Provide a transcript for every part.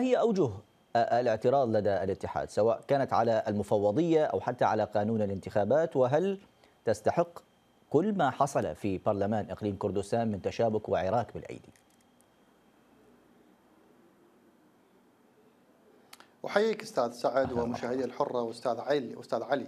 هي أوجه الاعتراض لدى الاتحاد سواء كانت على المفوضية أو حتى على قانون الانتخابات وهل تستحق كل ما حصل في برلمان إقليم كردستان من تشابك وعراك بالأيدي؟ أحييك أستاذ سعد ومشاهدي الحرة وأستاذ علي وأستاذ علي.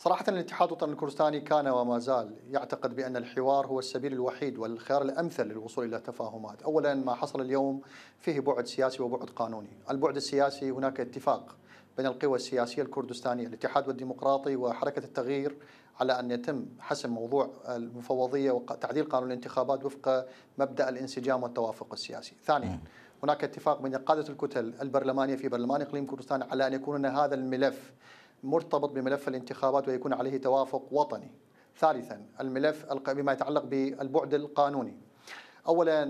صراحة الاتحاد الوطني الكردستاني كان وما زال يعتقد بأن الحوار هو السبيل الوحيد والخيار الأمثل للوصول إلى تفاهمات. أولا ما حصل اليوم فيه بعد سياسي وبعد قانوني. البعد السياسي هناك اتفاق بين القوى السياسية الكردستانية الاتحاد والديمقراطي وحركة التغيير على أن يتم حسم موضوع المفوضية وتعديل قانون الانتخابات وفق مبدأ الانسجام والتوافق السياسي. ثانيا هناك اتفاق بين قادة الكتل البرلمانية في برلمان إقليم كردستان على أن يكون هذا الملف مرتبط بملف الانتخابات ويكون عليه توافق وطني. ثالثا الملف بما يتعلق بالبعد القانوني. اولا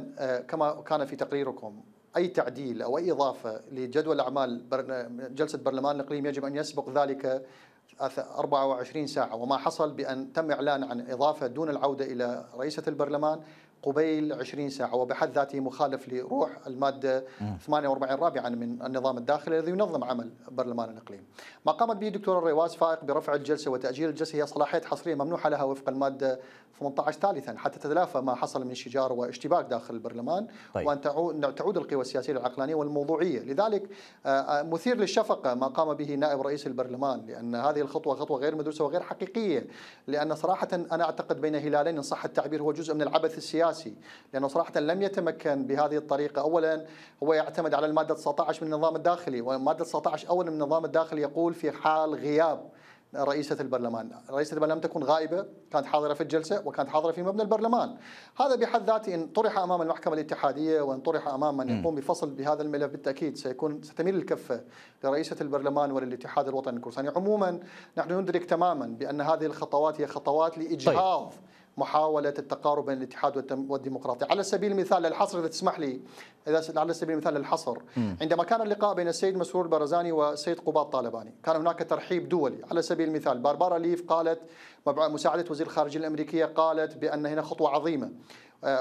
كما كان في تقريركم أي تعديل أو أي إضافة لجدول أعمال جلسة برلمان الاقليم يجب أن يسبق ذلك 24 ساعة. وما حصل بأن تم إعلان عن إضافة دون العودة إلى رئيسة البرلمان قبيل 20 ساعة وبحد ذاته مخالف لروح المادة 48 رابعا من النظام الداخلي الذي ينظم عمل برلمان الإقليم. ما قامت به الدكتور الريواس فائق برفع الجلسة وتأجيل الجلسة هي صلاحية حصرية ممنوحة لها وفق المادة 18 ثالثا حتى تتلافى ما حصل من شجار واشتباك داخل البرلمان طيب. وأن تعود القوى السياسية للعقلانية والموضوعية. لذلك مثير للشفقة ما قام به نائب رئيس البرلمان لأن هذه الخطوة خطوة غير مدروسة وغير حقيقية. لأن صراحة أنا أعتقد بين هلالين إن صح التعبير هو جزء من العبث السياسي السياسي لأنه صراحة لم يتمكن بهذه الطريقة. أولا هو يعتمد على المادة 19 من النظام الداخلي والمادة 19 أولا من النظام الداخلي يقول في حال غياب رئيسة البرلمان. رئيسة البرلمان لم تكن غائبة كانت حاضرة في الجلسة وكانت حاضرة في مبنى البرلمان. هذا بحد ذاته إن طرح أمام المحكمة الاتحادية وإن طرح أمام من يقوم بفصل بهذا الملف بالتأكيد سيكون ستميل الكفة لرئيسة البرلمان وللاتحاد الوطني الكردستاني عموما نحن ندرك تماما بأن هذه الخطوات هي خطوات لإجهاض طيب. محاولة التقارب بين الاتحاد والديمقراطية. على سبيل المثال للحصر إذا تسمح لي إذا على سبيل المثال للحصر عندما كان اللقاء بين السيد مسرور البرزاني والسيد قباط طالباني كان هناك ترحيب دولي. على سبيل المثال باربارا ليف قالت مساعدة وزير الخارجية الأمريكية قالت بأن هنا خطوة عظيمة.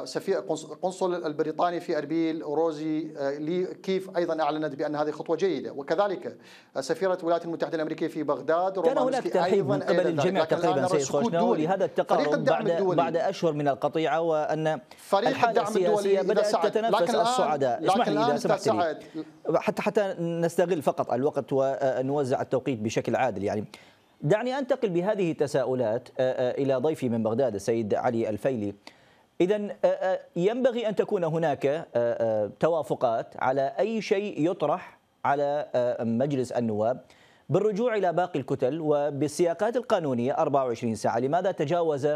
سفير قنصل البريطاني في أربيل روزي لي كيف أيضا أعلنت بأن هذه خطوة جيدة. وكذلك سفيرة الولايات المتحدة الأمريكية في بغداد كان هناك ترحيب من قبل الجميع تقريبا سيد خوشناوي لهذا التقارب بعد بعد أشهر من القطيعة وأن فريق الحالة السياسية بدأت تتنافس الصعداء اسمح لي إذا سمحت لي. حتى حتى نستغل فقط الوقت ونوزع التوقيت بشكل عادل. يعني دعني أنتقل بهذه التساؤلات إلى ضيفي من بغداد السيد علي الفيلي. إذا ينبغي أن تكون هناك توافقات على أي شيء يطرح على مجلس النواب بالرجوع إلى باقي الكتل وبالسياقات القانونية 24 ساعة. لماذا تجاوز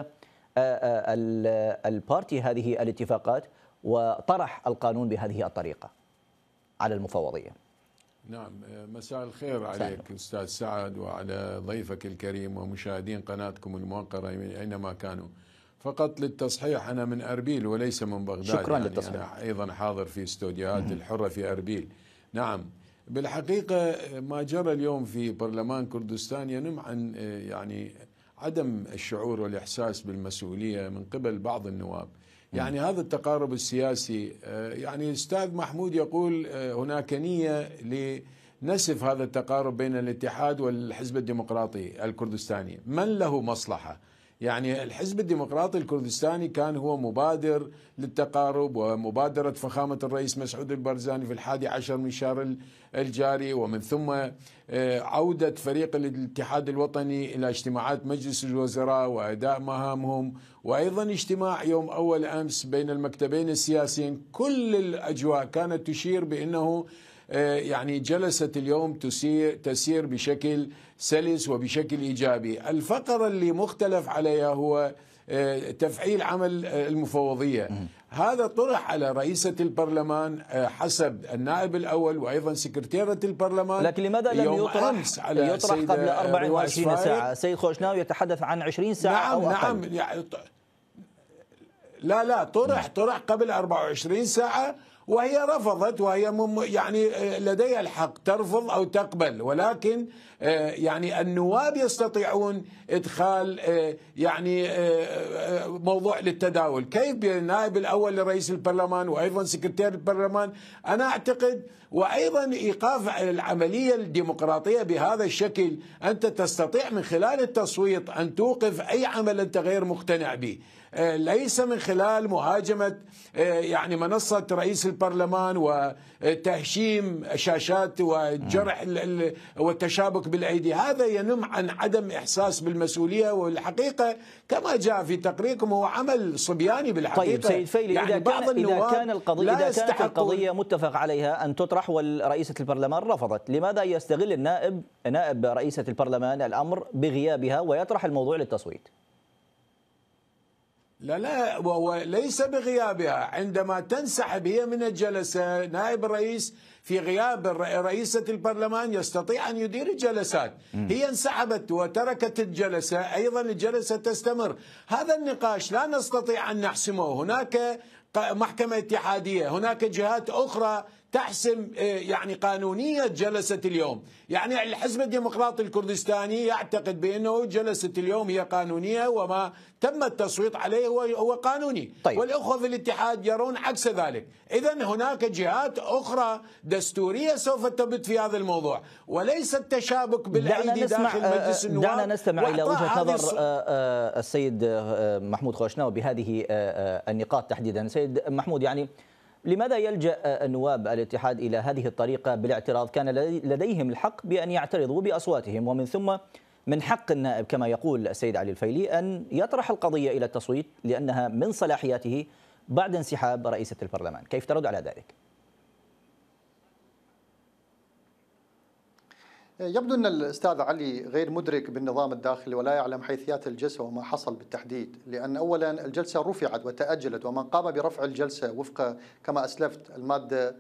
البارتي هذه الاتفاقات وطرح القانون بهذه الطريقة على المفوضية؟ نعم مساء الخير عليك سهل. أستاذ سعد وعلى ضيفك الكريم ومشاهدين قناتكم الموقرة أينما كانوا. فقط للتصحيح أنا من أربيل وليس من بغداد شكرا يعني للتصحيح. أنا أيضا حاضر في استوديوهات الحرة في أربيل. نعم. بالحقيقة ما جرى اليوم في برلمان كردستان ينم عن يعني عدم الشعور والإحساس بالمسؤولية من قبل بعض النواب. يعني هذا التقارب السياسي يعني أستاذ محمود يقول هناك نية لنسف هذا التقارب بين الاتحاد والحزب الديمقراطي الكردستاني. من له مصلحة؟ يعني الحزب الديمقراطي الكردستاني كان هو مبادر للتقارب ومبادرة فخامة الرئيس مسعود البرزاني في الحادي عشر من شهر الجاري ومن ثم عودة فريق الاتحاد الوطني إلى اجتماعات مجلس الوزراء وأداء مهامهم وأيضا اجتماع يوم أول أمس بين المكتبين السياسيين. كل الأجواء كانت تشير بأنه يعني جلست اليوم تسير, تسير بشكل سلس وبشكل إيجابي. الفقرة اللي مختلف عليها هو تفعيل عمل المفوضية. هذا طرح على رئيسة البرلمان حسب النائب الأول وأيضا سكرتيرة البرلمان. لكن لماذا لم يطرح, على يطرح قبل 24 ساعة. سيد خوشناوي يتحدث عن 20 ساعة نعم أو أقل. نعم يعني لا لا طرح طرح قبل 24 ساعة. وهي رفضت وهي يعني لديها الحق ترفض أو تقبل. ولكن يعني النواب يستطيعون إدخال يعني موضوع للتداول. كيف النائب الأول لرئيس البرلمان وأيضا سكرتير البرلمان؟ أنا أعتقد وأيضا إيقاف العملية الديمقراطية بهذا الشكل. أنت تستطيع من خلال التصويت أن توقف أي عمل أنت غير مقتنع به. آه، ليس من خلال مهاجمة آه، يعني منصة رئيس البرلمان وتهشيم شاشات وجرح والتشابك بالأيدي. هذا ينم عن عدم إحساس بالمسؤولية والحقيقة كما جاء في تقريركم هو عمل صبياني بالحقيقة. طيب سيد فيلي يعني إذا, بعض كان إذا كان القضية إذا كانت القضية متفق عليها أن تطرح ورئيسة البرلمان رفضت. لماذا يستغل النائب نائب رئيسة البرلمان الأمر بغيابها ويطرح الموضوع للتصويت؟ لا لا وليس بغيابها. عندما تنسحب هي من الجلسة نائب الرئيس في غياب رئيسة البرلمان يستطيع أن يدير الجلسات. هي انسحبت وتركت الجلسة أيضا الجلسة تستمر. هذا النقاش لا نستطيع أن نحسمه. هناك محكمة اتحادية هناك جهات أخرى تحسم آه، يعني قانونية جلسة اليوم. يعني الحزب الديمقراطي الكردستاني يعتقد بأنه جلسة اليوم هي قانونية وما تم التصويت عليه هو قانوني. طيب. والأخوة في الاتحاد يرون عكس ذلك. إذا هناك جهات أخرى دستورية سوف تبت في هذا الموضوع. وليس التشابك بالأيدي داخل آه، مجلس النواب. دعنا نستمع إلى وجهة نظر آه، السيد محمود خوشناوي بهذه النقاط تحديدا. سيد محمود يعني لماذا يلجأ النواب الاتحاد إلى هذه الطريقة بالاعتراض؟ كان لديهم الحق بأن يعترضوا بأصواتهم ومن ثم من حق النائب كما يقول السيد علي الفيلي أن يطرح القضية إلى التصويت لأنها من صلاحياته بعد انسحاب رئيسة البرلمان. كيف ترد على ذلك؟ يبدو أن الأستاذ علي غير مدرك بالنظام الداخلي ولا يعلم حيثيات الجلسة وما حصل بالتحديد لأن أولا الجلسة رفعت وتأجلت ومن قام برفع الجلسة وفق كما أسلفت المادة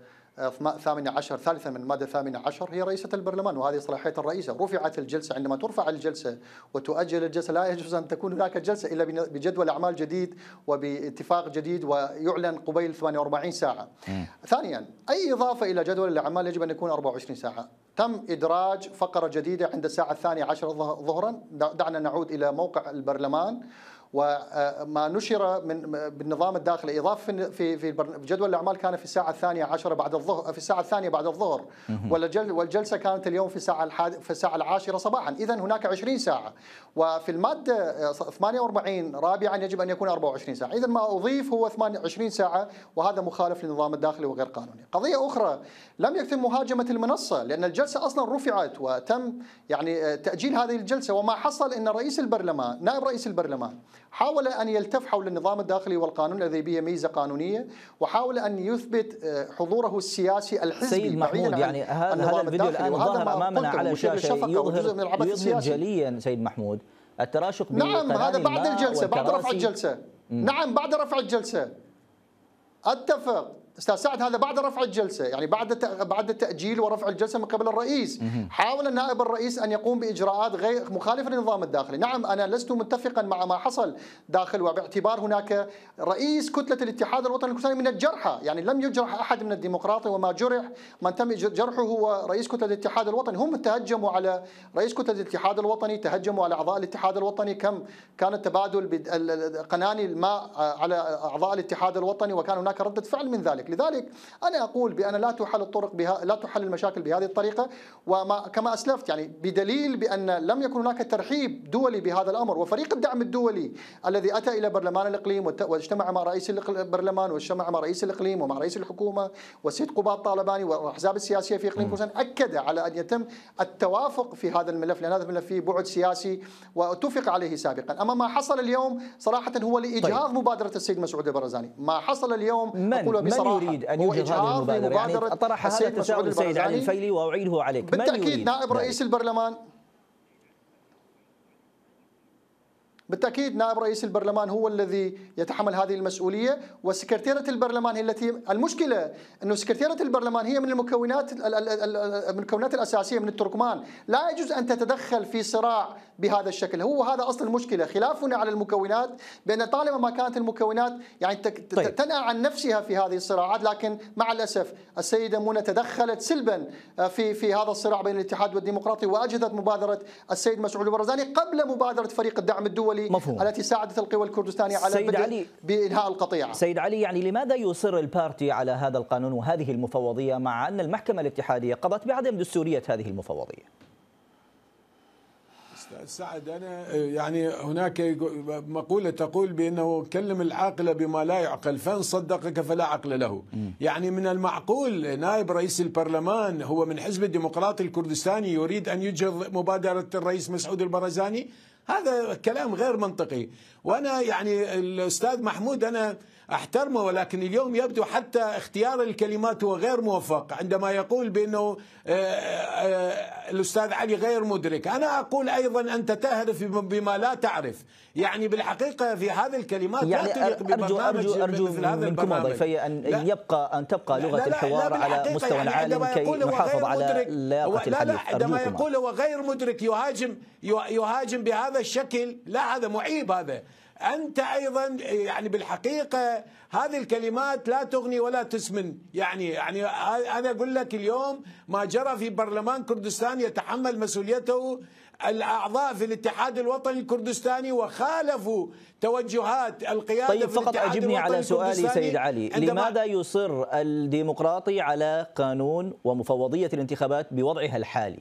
ثامنة عشر ثالثا من المادة الثامنة عشر هي رئيسة البرلمان وهذه صلاحية الرئيسة. رفعت الجلسة عندما ترفع الجلسة وتؤجل الجلسة لا يجوز أن تكون هناك جلسة إلا بجدول أعمال جديد وباتفاق جديد ويعلن قبيل 48 ساعة. ثانيا أي إضافة إلى جدول الأعمال يجب أن يكون 24 ساعة؟ تم إدراج فقرة جديدة عند الساعة الثانية عشر ظهرا. دعنا نعود إلى موقع البرلمان. وما نشر من بالنظام الداخلي إضافة في في جدول الأعمال كان في الساعة الثانية عشرة بعد الظهر في الساعة الثانية بعد الظهر. والجلسة كانت اليوم في الساعة في الساعة العاشرة صباحا. اذا هناك 20 ساعة. وفي المادة 48 رابعا يجب أن يكون 24 ساعة. اذا ما أضيف هو 28 ساعة وهذا مخالف للنظام الداخلي وغير قانوني. قضية أخرى لم يتم مهاجمة المنصة لأن الجلسة أصلا رفعت وتم يعني تأجيل هذه الجلسة. وما حصل إن رئيس البرلمان نائب رئيس البرلمان حاول أن يلتف حول النظام الداخلي والقانون الذي به ميزة قانونية وحاول أن يثبت آه، حضوره السياسي الحزبي سيد محمود يعني هذا الفيديو الآن ظاهر أمامنا على الشاشة يظهر, يظهر جليا سيد محمود. التراشق نعم هذا بعد الجلسة بعد رفع الجلسة. نعم بعد رفع الجلسة. أتفق. أستاذ سعد هذا بعد رفع الجلسة يعني بعد بعد التاجيل ورفع الجلسة من قبل الرئيس. حاول النائب الرئيس أن يقوم بإجراءات غير مخالفة للنظام الداخلي. نعم أنا لست متفقا مع ما حصل داخل وباعتبار هناك رئيس كتلة الاتحاد الوطني الكردستاني من الجرحى. يعني لم يجرح أحد من الديمقراطي وما جرح من تم جرحه هو رئيس كتلة الاتحاد الوطني. هم تهجموا على رئيس كتلة الاتحاد الوطني تهجموا على أعضاء الاتحاد الوطني. كم كان التبادل قناني الماء على أعضاء الاتحاد الوطني وكان هناك ردة فعل من ذلك. لذلك أنا أقول بأن لا تحل الطرق بها لا تحل المشاكل بهذه الطريقة وما كما أسلفت يعني بدليل بأن لم يكن هناك ترحيب دولي بهذا الأمر وفريق الدعم الدولي الذي أتى إلى برلمان الإقليم واجتمع مع رئيس البرلمان واجتمع مع رئيس الإقليم ومع رئيس الحكومة والسيد قباط طالباني والأحزاب السياسية في إقليم كردستان أكد على أن يتم التوافق في هذا الملف لأن هذا الملف فيه بعد سياسي واتفق عليه سابقا. أما ما حصل اليوم صراحة هو لإجهاض طيب. مبادرة السيد مسعود البرزاني. ما حصل اليوم من, أقول بصراحة من يريد أن يوجد هذه المبادرة. يعني طرح هذا التساؤل السيد علي الفيلي وأعيده عليك. بالتأكيد نائب رئيس البرلمان. بالتأكيد نائب رئيس البرلمان هو الذي يتحمل هذه المسؤولية وسكرتيرة البرلمان هي التي المشكلة إنه سكرتيرة البرلمان هي من المكونات من المكونات الأساسية من التركمان. لا يجوز أن تتدخل في صراع بهذا الشكل. هو هذا أصل المشكلة. خلافنا على المكونات بأن طالما ما كانت المكونات يعني طيب. تنأى عن نفسها في هذه الصراعات لكن مع الأسف السيدة منى تدخلت سلبا آه، في في هذا الصراع بين الاتحاد والديمقراطي واجهدت مبادرة السيد مسعود البرزاني قبل مبادرة فريق الدعم الدولي مفهوم. التي ساعدت القوى الكردستانية على سيد علي بانهاء القطيعة. سيد علي يعني لماذا يصر البارتي على هذا القانون وهذه المفوضية مع أن المحكمة الاتحادية قضت بعدم دستورية هذه المفوضية؟ سعد أنا يعني هناك مقولة تقول بأنه كلم العاقل بما لا يعقل فإن صدقك فلا عقل له يعني من المعقول نائب رئيس البرلمان هو من حزب الديمقراطي الكردستاني يريد أن يجهض مبادرة الرئيس مسعود البرزاني هذا كلام غير منطقي. وأنا يعني الأستاذ محمود أنا أحترمه ولكن اليوم يبدو حتى اختيار الكلمات هو غير موفق عندما يقول بأنه آه، آه، الأستاذ علي غير مدرك، أنا أقول أيضا أنت تهرف بما لا تعرف، يعني بالحقيقة في هذه الكلمات يعني لا تليق أرجو أرجو أرجو مثل هذا منكم ضيفي أن لا. يبقى أن تبقى لغة لا لا الحوار لا على مستوى يعني عال كي نحافظ على لياقة الحديث لا لا عندما يقول هو غير مدرك يهاجم يهاجم بهذا الشكل لا هذا معيب هذا. أنت أيضا يعني بالحقيقة هذه الكلمات لا تغني ولا تسمن. يعني يعني أنا أقول لك اليوم ما جرى في برلمان كردستان يتحمل مسؤوليته الأعضاء في الاتحاد الوطني الكردستاني وخالفوا توجهات القيادة طيب في فقط أجبني على سؤالي سيد علي لماذا يصر الديمقراطي على قانون ومفوضية الانتخابات بوضعها الحالي؟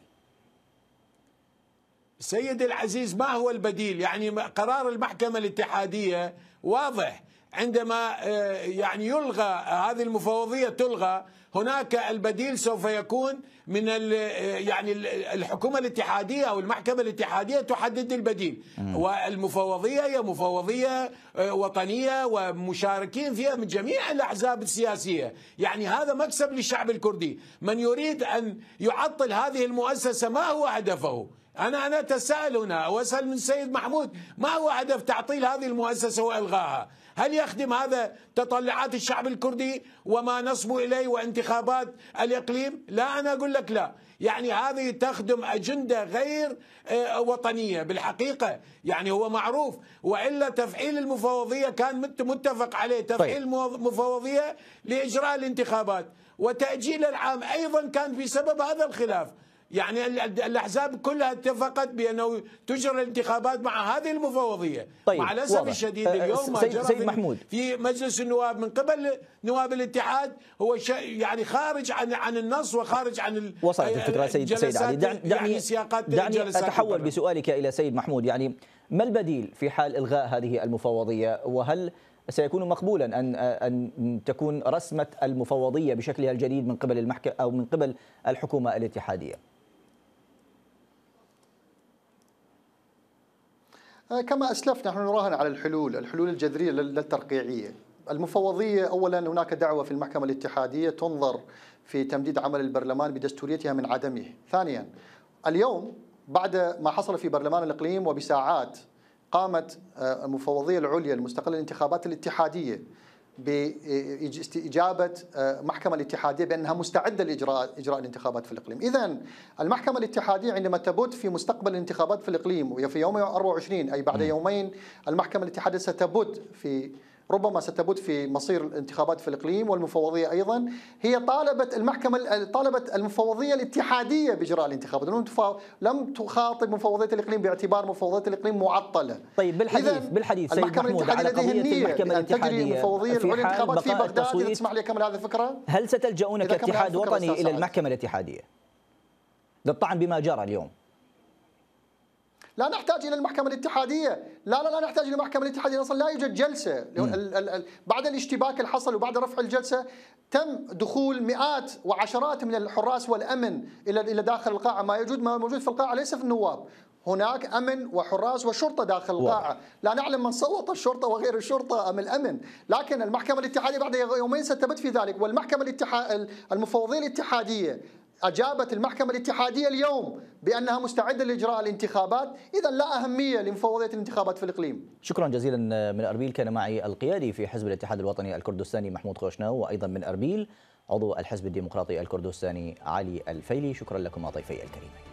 سيدي العزيز ما هو البديل؟ يعني قرار المحكمة الاتحادية واضح. عندما آه، يعني يلغى هذه المفوضية تلغى هناك البديل سوف يكون من يعني الحكومة الاتحادية أو المحكمة الاتحادية تحدد البديل. والمفوضية هي مفوضية آه، وطنية ومشاركين فيها من جميع الأحزاب السياسية. يعني هذا مكسب للشعب الكردي. من يريد أن يعطل هذه المؤسسة ما هو هدفه؟ أنا أنا أتساءل هنا وأسأل من السيد محمود ما هو هدف تعطيل هذه المؤسسة وإلغائها؟ هل يخدم هذا تطلعات الشعب الكردي وما نصبو إليه وانتخابات الإقليم؟ لا أنا أقول لك لا. يعني هذه تخدم أجندة غير آه، وطنية. بالحقيقة يعني هو معروف وإلا تفعيل المفوضية كان متفق عليه. تفعيل طيب. المفوضية لإجراء الانتخابات. وتأجيل العام أيضا كان بسبب هذا الخلاف. يعني الأحزاب كلها اتفقت بأنه تجرى الانتخابات مع هذه المفوضية. طيب مع الأسف الشديد أه، اليوم ما جرى سيد محمود. في مجلس النواب من قبل نواب الاتحاد هو يعني خارج عن عن النص وخارج عن وصلت الفكرة سيد سيد علي. دعني يعني سياقات دعني أتحول بسؤالك إلى سيد محمود. يعني ما البديل في حال إلغاء هذه المفوضية؟ وهل سيكون مقبولا ان أن تكون رسمة المفوضية بشكلها الجديد من قبل المحكمه أو من قبل الحكومة الاتحادية؟ كما أسلفت نحن نراهن على الحلول الحلول الجذرية للترقيعية المفوضية أولا هناك دعوة في المحكمة الاتحادية تنظر في تمديد عمل البرلمان بدستوريتها من عدمه. ثانيا اليوم بعد ما حصل في برلمان الإقليم وبساعات قامت آه، المفوضية العليا المستقلة للانتخابات الاتحادية بإجابة آه، محكمة الاتحادية بأنها مستعدة لإجراء إجراء الانتخابات في الإقليم، اذا المحكمة الاتحادية عندما تبت في مستقبل الانتخابات في الإقليم وهي في يوم 24 أي بعد يومين المحكمة الاتحادية ستبت في ربما ستبت في مصير الانتخابات في الإقليم والمفوضية أيضا. هي طالبت المحكمة طالبت المفوضية الاتحادية بإجراء الانتخابات. لم تخاطب مفوضية الإقليم باعتبار مفوضية الإقليم معطلة. طيب بالحديث بالحديث سيد محمود على قضية المحكمة الاتحادية المفوضيه في الانتخابات في بغداد. اذا تسمح لي اكمل هذه الفكرة؟ هل ستلجؤون كاتحاد وطني إلى المحكمة الاتحادية؟ للطعن بما جرى اليوم. لا نحتاج إلى المحكمة الاتحادية. لا لا لا نحتاج إلى المحكمه الاتحادية. أصلا لا يوجد جلسة. بعد الاشتباك اللي حصل وبعد رفع الجلسة تم دخول مئات وعشرات من الحراس والأمن إلى إلى داخل القاعة. ما يوجد ما موجود في القاعة ليس في النواب. هناك أمن وحراس وشرطة داخل القاعة، لا نعلم من صوت الشرطة وغير الشرطة أم الأمن، لكن المحكمة الاتحادية بعد يومين ستبت في ذلك. والمحكمة الاتحاد المفوضية الاتحادية أجابت المحكمة الاتحادية اليوم بأنها مستعدة لإجراء الانتخابات. إذا لا أهمية لمفوضية الانتخابات في الإقليم. شكرا جزيلا من أربيل. كان معي القيادي في حزب الاتحاد الوطني الكردستاني محمود خوشناو وأيضا من أربيل عضو الحزب الديمقراطي الكردستاني علي الفيلي. شكرا لكم ضيفي الكريمين